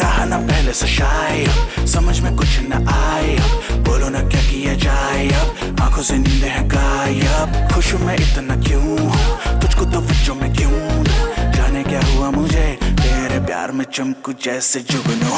रहा ना पहले से शायद समझ में कुछ न आए बोलो ना क्या किया जाए अब। आँखों से नींद है गायब। खुश मैं इतना क्यों हूँ? तुझको तो बच्चों में क्यों जाने क्या हुआ मुझे? तेरे प्यार में चमकू जैसे जुगनू।